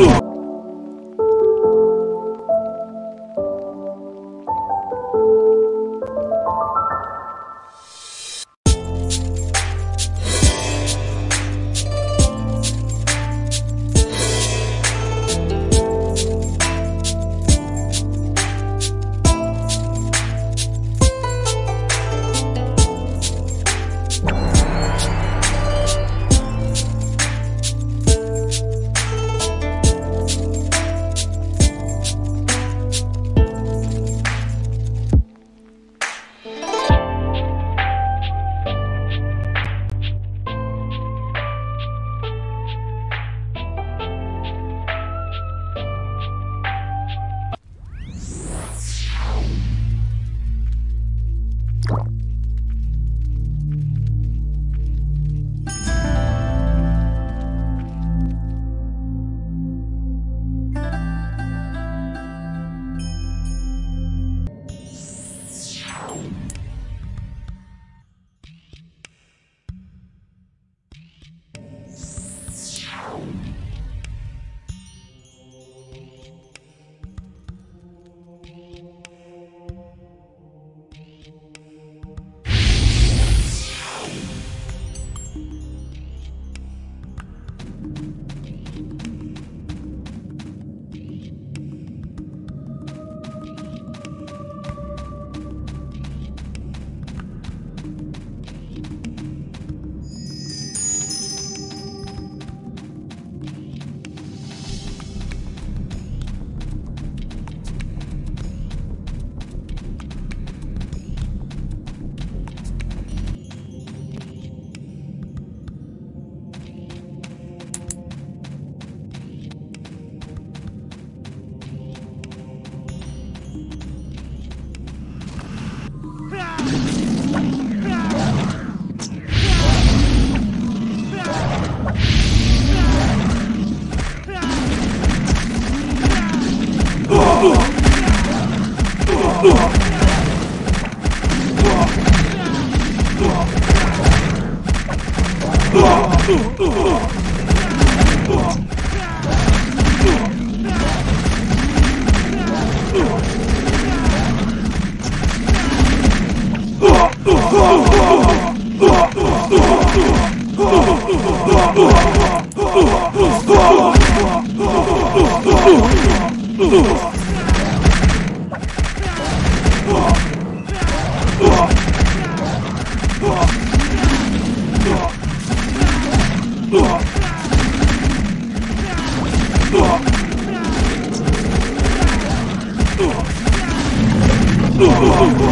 Ooh. Ooh! Show.